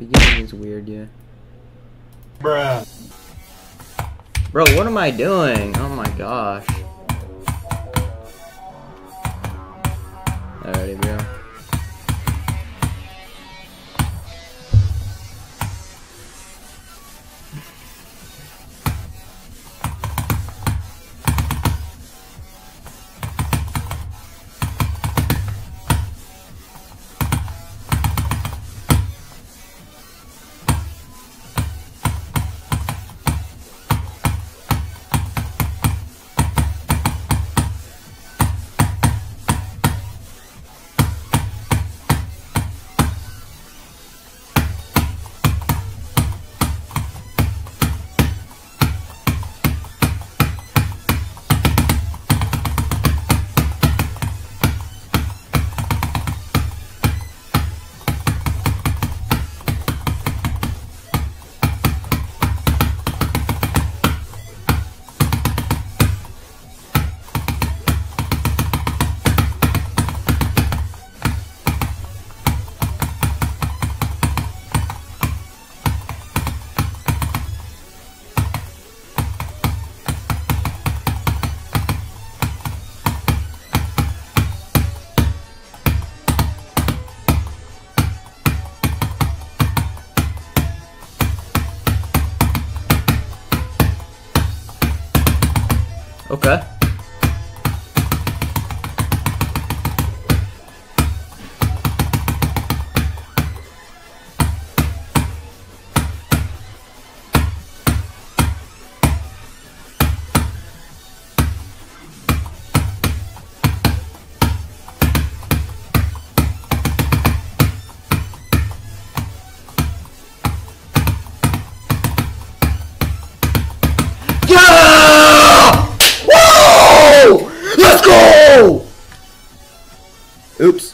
Beginning is weird, yeah. Bruh. Bro, what am I doing? Oh my gosh. Alrighty, bro. Okay. Oops.